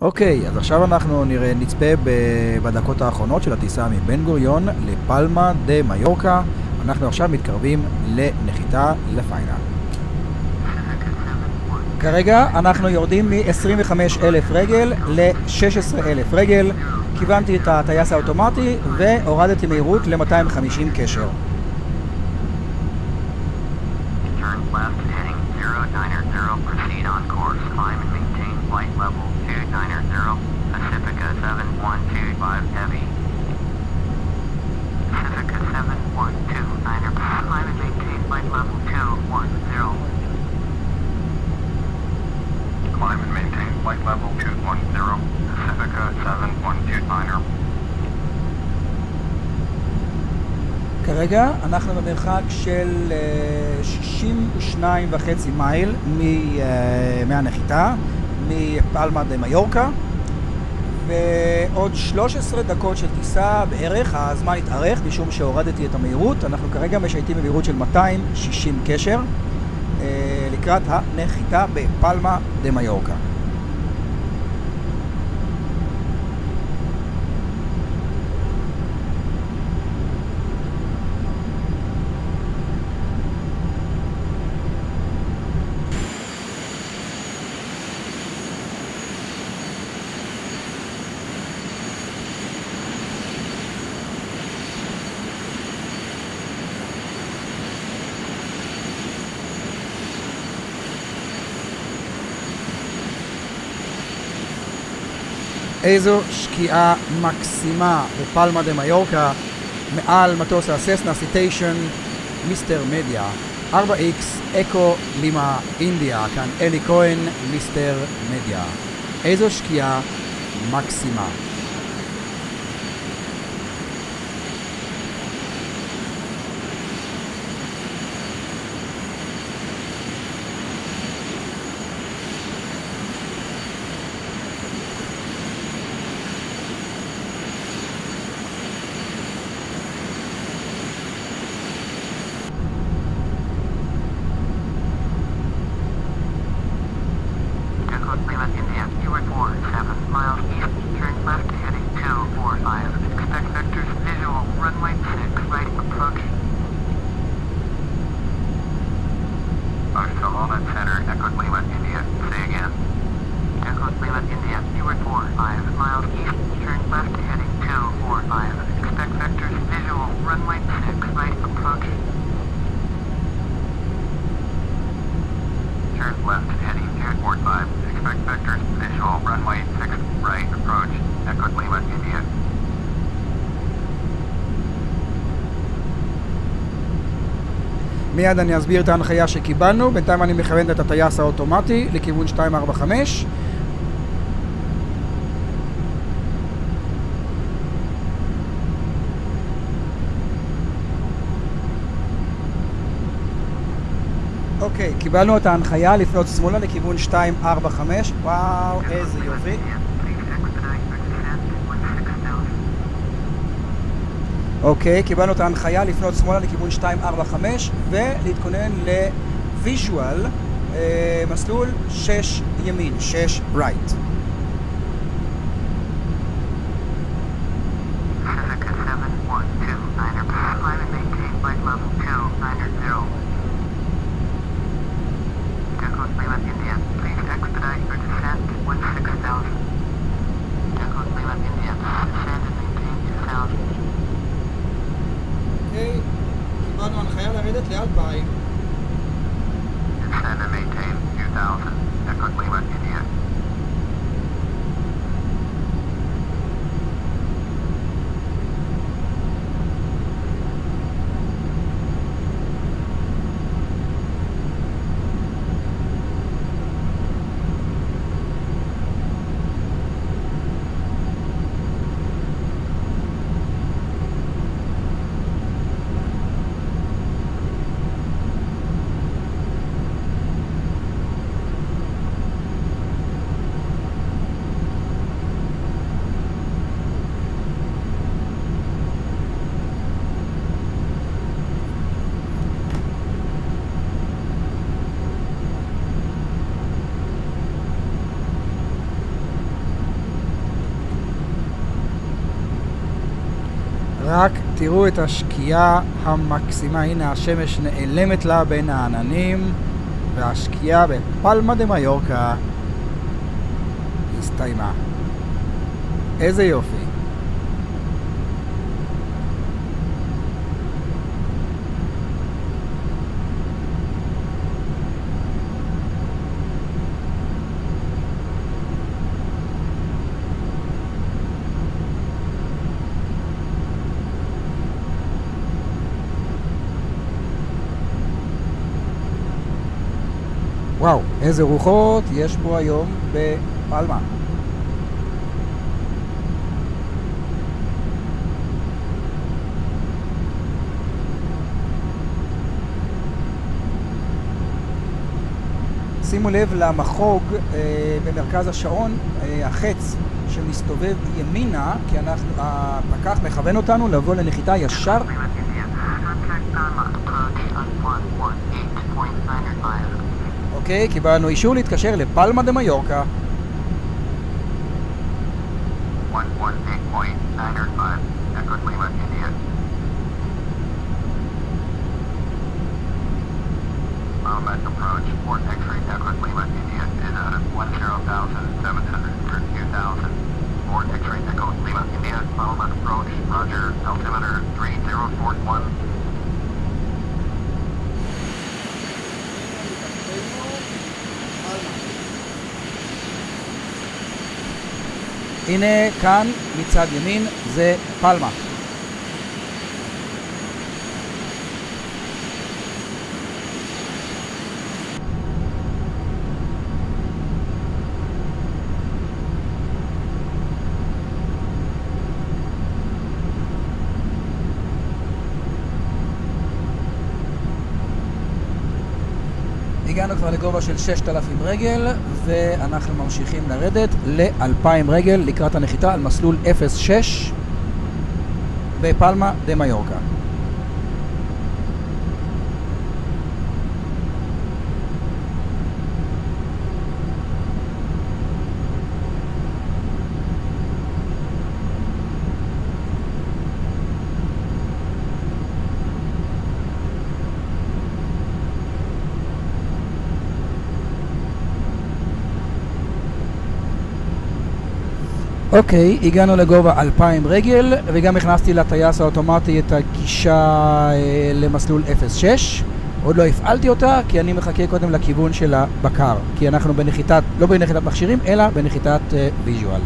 אוקיי, אז עכשיו אנחנו נראה, נצפה בדקות האחרונות של הטיסה מבן גוריון לפלמה דה מיורקה. אנחנו עכשיו מתקרבים לנחיתה לפיינל. כרגע אנחנו יורדים מ-25 אלף רגל ל-16 אלף רגל. כיוונתי את הטייס האוטומטי והורדתי מהירות ל-250 קשר. Climb and maintain flight level 210, Pacifica 7129er. כרגע אנחנו במרחק של 62 וחצי מייל מהנחיתה, מפלמה דה מיורקה ועוד 13 דקות של טיסה בערך, הזמן התארך משום שהורדתי את המהירות, אנחנו כרגע משייטים במהירות של 260 קשר לקראת הנחיתה בפלמה דה מיורקה. איזו שקיעה מקסימה בפלמה דה מיורקה מעל מטוס הססנה סיטיישן מיסטר מדיה. 4X אקו לימה אינדיה. כאן אלי כהן מיסטר מדיה. איזו שקיעה מקסימה Echo Lima India, you are 4, 7 miles east, turn left heading 245. Expect vectors visual, runway 6, right approach. Barcelona Center, Echo Lima India, say again. Echo Lima India, you are 4, 5 miles east, turn left heading 245. Expect vectors visual, runway 6, right approach. Turn left heading 245. Expect vectors visual runway 6 right approach. Echo Lima, India. מיד אני אסביר את ההנחיה שקיבלנו, בינתיים אני מכוון את הטייס האוטומטי לכיוון 245 אוקיי, קיבלנו את ההנחיה לפנות שמאלה לכיוון 245 וואו, איזה יופי Please expedite your descent to 16,000. אוקיי, קיבלנו את ההנחיה לפנות שמאלה לכיוון 245 ולהתכונן לוויז'ואל, אה, מסלול 6 ימין, 6 right. תראו את השקיעה המקסימה, הנה השמש נעלמת לה בין העננים והשקיעה בפלמה דה מיורקה הסתיימה. איזה יופי. וואו, איזה רוחות יש פה היום בפלמה. שימו לב למחוג אה, במרכז השעון, אה, החץ שמסתובב ימינה, כי אנחנו, הפקח מכוון אותנו לבוא לנחיתה ישר אוקיי, קיבלנו אישור להתקשר לפלמה דה מיורקה. Roger, altimeter 3041. הנה כאן מצד ימין זה פלמה. הגענו כבר לגובה של 6,000 רגל ואנחנו ממשיכים לרדת ל-2,000 רגל לקראת הנחיתה על מסלול 06 בפלמה דה מיורקה. אוקיי, הגענו לגובה 2,000 רגל וגם הכנסתי לטייס האוטומטי את הגישה אה, למסלול 06 עוד לא הפעלתי אותה כי אני מחכה קודם לכיוון של הבקר. כי אנחנו בנחיתת, לא בנחיתת מכשירים אלא בנחיתת אה, ויז'ואל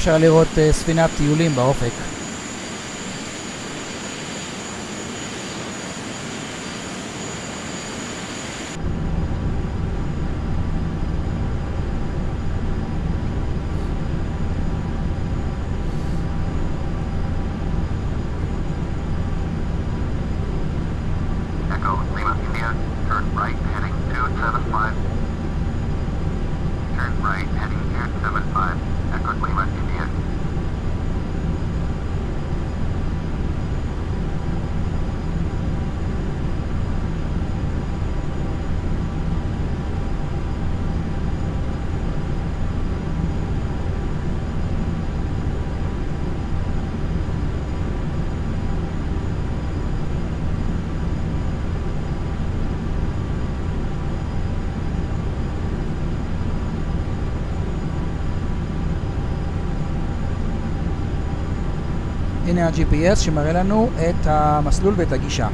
אפשר לראות אה, ספינת טיולים באופק Echo Lima, India. Turn right heading 275. Eckhart Lima, India. ה-GPS שמראה לנו את המסלול ואת הגישה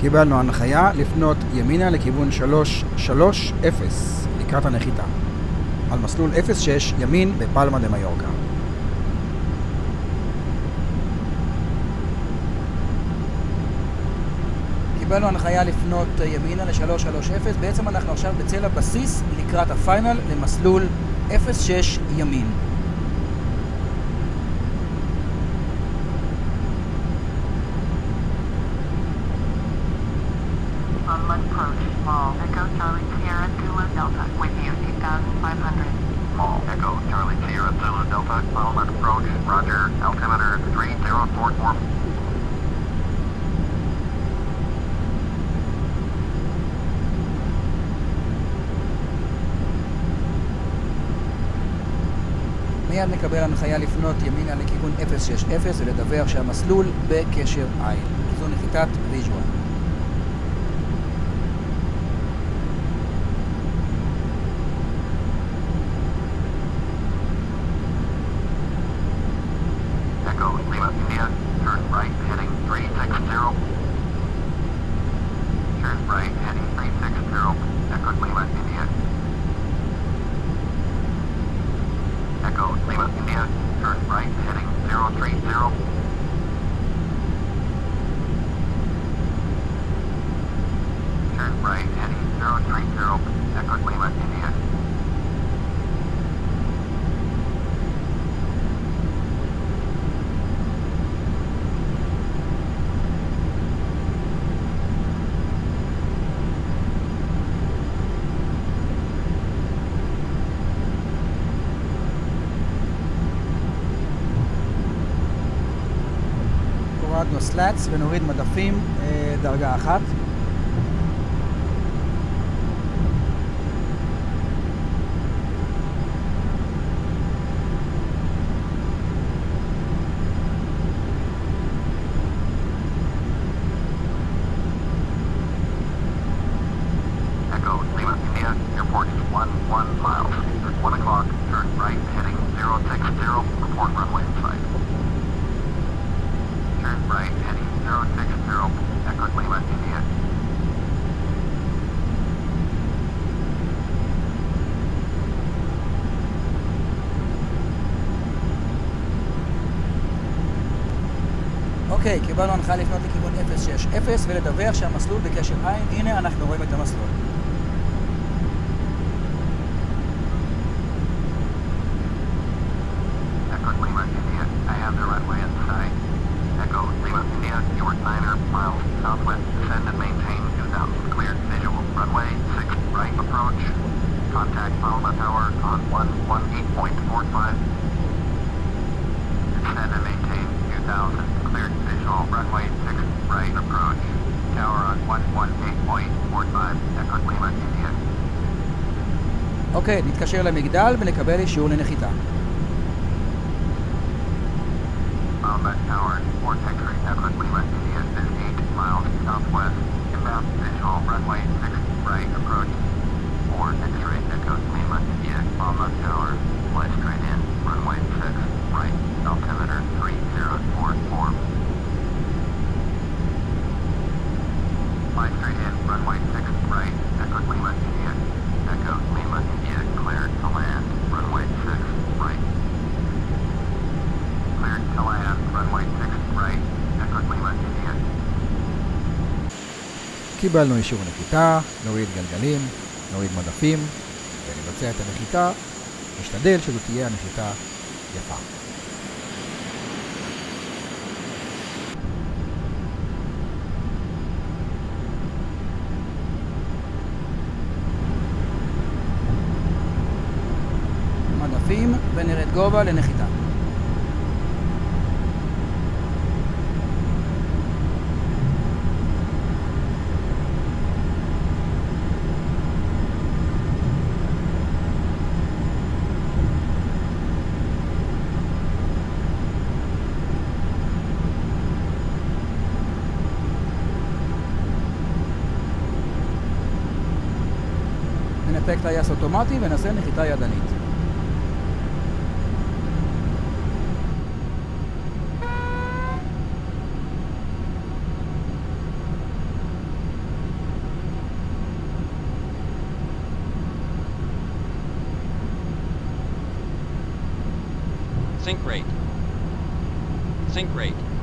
קיבלנו הנחיה לפנות ימינה לכיוון 330 לקראת הנחיתה, על מסלול 06 ימין בפלמה דה מיורקה. קיבלנו הנחיה לפנות ימינה ל-330, בעצם אנחנו עכשיו בצל הבסיס לקראת הפיינל למסלול 06 ימין. מיד נקבל הנחיה לפנות ימינה לכיוון 060 ולדווח שהמסלול בקשר עין. זו נחיתת ויז'ואל. slats ונוריד מדפים אה, דרגה אחת. קיבלנו הנחיה לפנות לכיוון 060 ולדווח שהמסלול בקשר עין, הנה אנחנו רואים את המסלול. להתקשר למגדל ולקבל אישור לנחיתה. קיבלנו אישור נחיתה, נוריד גלגלים, נוריד מדפים, ונבצע את הנחיתה, נשתדל שזו תהיה הנחיתה יפה. מדפים ונרד גובה לנחיתה. נספק טייס אוטומטי ונעשה נחיתה ידנית. Sync rate. Sync rate.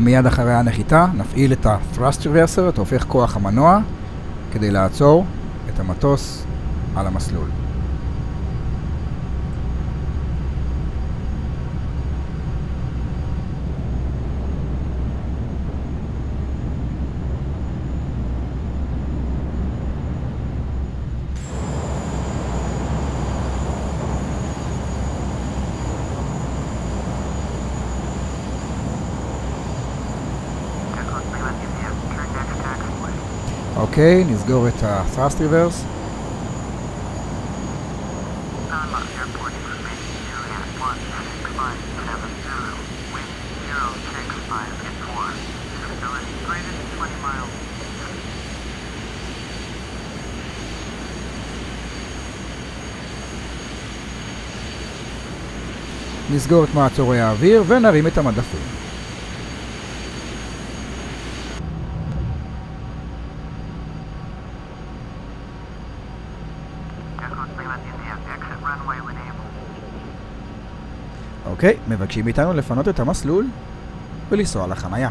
מיד אחרי הנחיתה נפעיל את ה-thrust reverser, את הופך כוח המנוע, כדי לעצור את המטוס על המסלול. אוקיי, נסגור את ה-thrust reverse. Panama Airport information Juliet 16570, wind 065 and 4, visibility greater than 20 miles. נסגור את מעצורי האוויר ונרים את המדפים. אוקיי, מבקשים מאיתנו לפנות את המסלול ולנסוע לחנייה.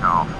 Golf.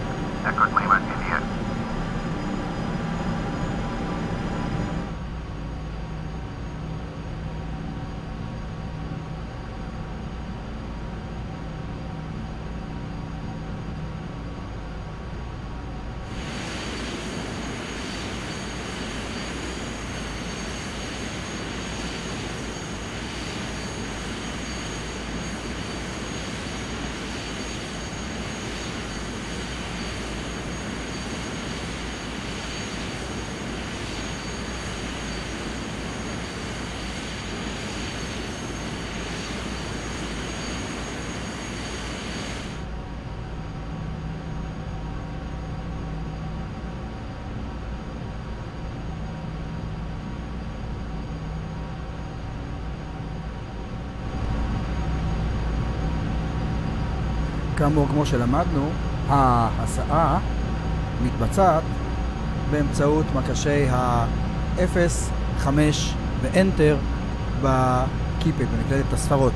כאמור, כמו שלמדנו, ההסעה מתבצעת באמצעות מקשי ה-0, 5 ו-Enter בקיפד, במקלדת הספרות.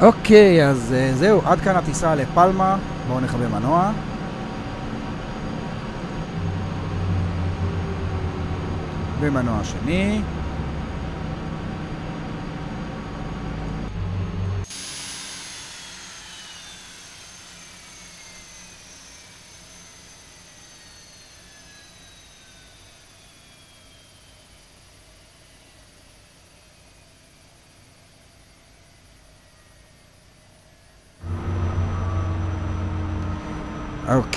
אוקיי, אז אה, זהו, עד כאן הטיסה לפלמה. בואו נכבה מנוע. ומנוע שני.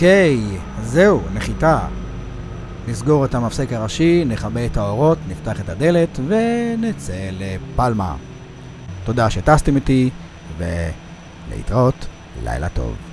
אוקיי, זהו, נחיתה. נסגור את המפסק הראשי, נכבה את האורות, נפתח את הדלת ונצא לפלמה. תודה שטסתם איתי, ולהתראות, לילה טוב.